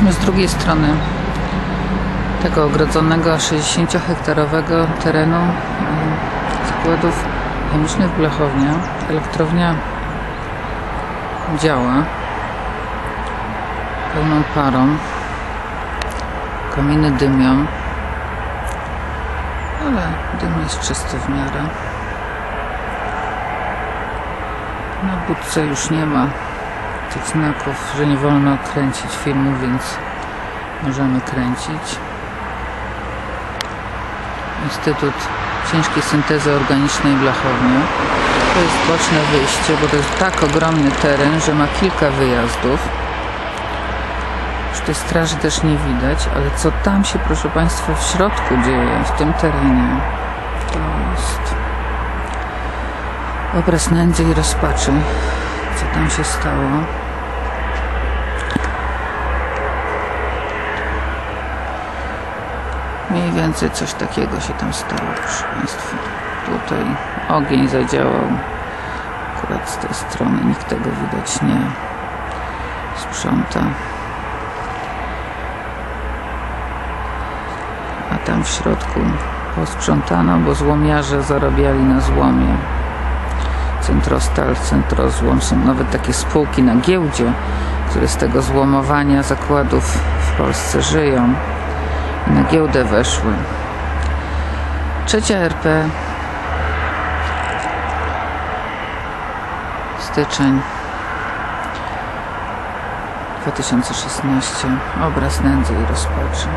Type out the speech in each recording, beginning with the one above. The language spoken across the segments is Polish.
Jesteśmy z drugiej strony tego ogrodzonego 60-hektarowego terenu em, zakładów chemicznych Blachownia. Elektrownia działa pełną parą. Kominy dymią, ale dym jest czysty w miarę. Na budce już nie ma tych znaków, że nie wolno kręcić filmu, więc możemy kręcić. Instytut Ciężkiej Syntezy Organicznej Blachownia. To jest boczne wyjście, bo to jest tak ogromny teren, że ma kilka wyjazdów. Już tej straży też nie widać, ale co tam się, proszę Państwa, w środku dzieje, w tym terenie, to jest obraz nędzy i rozpaczy. Co tam się stało? Mniej więcej coś takiego się tam stało, proszę Państwa. Tutaj ogień zadziałał. Akurat z tej strony nikt tego widać nie sprząta. A tam w środku posprzątano, bo złomiarze zarabiali na złomie. Centrostal, Centrozłom. Są nawet takie spółki na giełdzie, które z tego złomowania zakładów w Polsce żyją i na giełdę weszły. Trzecia RP styczeń 2016 obraz nędzy i.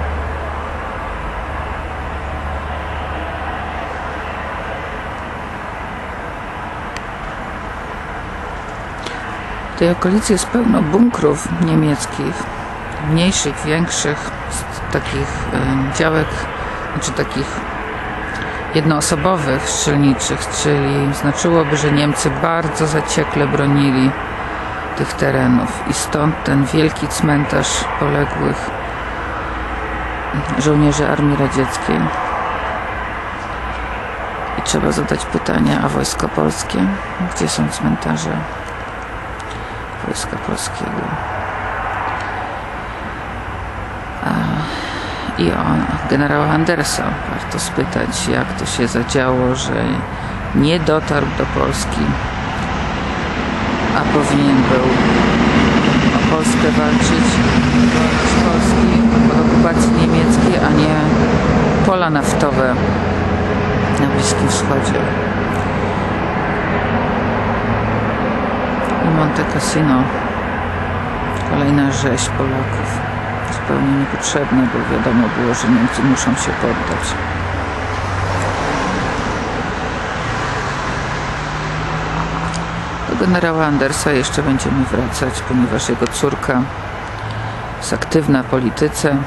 W tej okolicy jest pełno bunkrów niemieckich, mniejszych, większych, takich działek, znaczy takich jednoosobowych, strzelniczych, czyli znaczyłoby, że Niemcy bardzo zaciekle bronili tych terenów i stąd ten wielki cmentarz poległych żołnierzy Armii Radzieckiej. I trzeba zadać pytanie, a wojsko polskie? Gdzie są cmentarze wojska polskiego? i o generała Andersa warto spytać, jak to się zadziało, że nie dotarł do Polski, a powinien był o Polskę walczyć, wolność Polski od okupacji niemieckiej, a nie pola naftowe na Bliskim Wschodzie. Monte Cassino, kolejna rzeź Polaków zupełnie niepotrzebne, bo wiadomo było, że Niemcy muszą się poddać. Do generała Andersa jeszcze będziemy wracać, ponieważ jego córka jest aktywna w polityce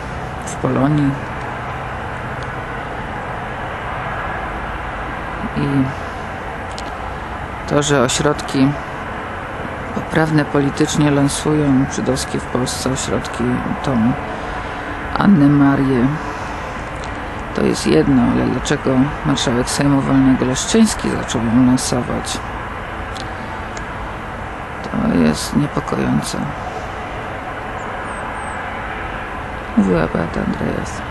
w Polonii. I to, że ośrodki poprawne politycznie lansują żydowskie w Polsce ośrodki tą Anny Marię. To jest jedno, ale dlaczego marszałek Sejmu Wolnego Leszczyński zaczął ją lansować? To jest niepokojące. Mówiła Beata Andreas.